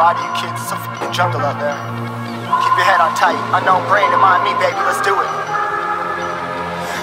Lie to you kids, it's a fucking jungle out there. Keep your head on tight. Unknown brain to mind me, baby, let's do it.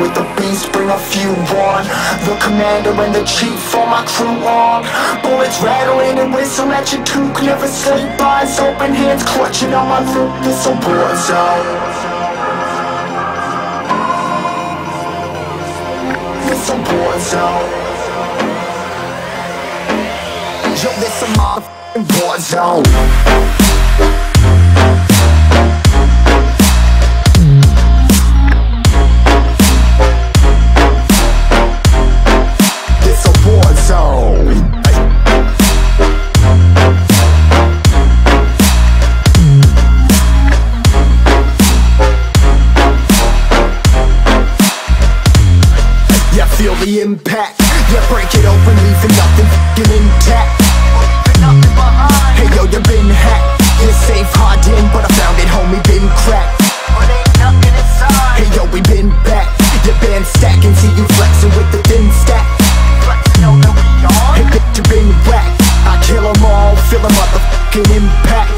with the beast, bring a few on. The commander and the chief for my crew on. Bullets rattling and whistle at your toque Never sleep, eyes open, hands clutching on my loot This a war zone. This a war zone. Yo, this a motherfucking war zone the impact. Yeah, break it open, leaving nothing f***ing intact. Hey yo, you been hacked. You're safe, hard in, but I found it, homie, been cracked. Hey yo, we been back. Your band stacking, see you flexing with the thin stack. Hey bitch, you been whacked. I kill 'em all, feel a motherfucking impact.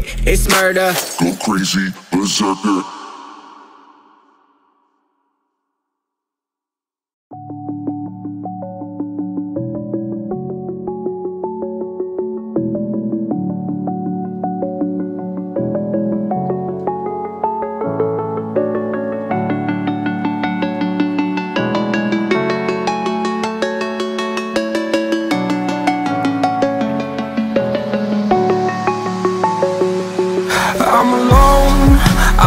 It, it's murder. Go crazy, berserker.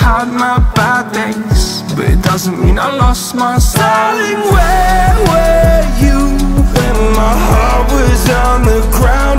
had my bad days But it doesn't mean I lost my style Darling, where were you when my heart was on the ground?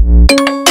Take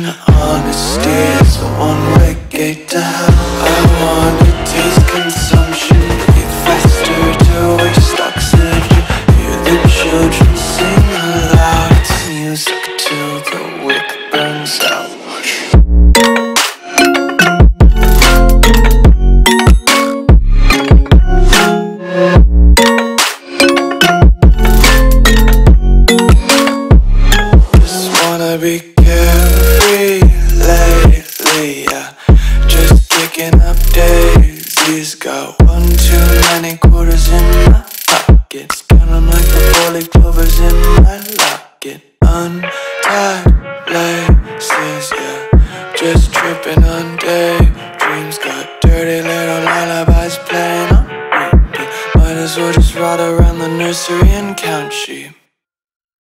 redemption. Honesty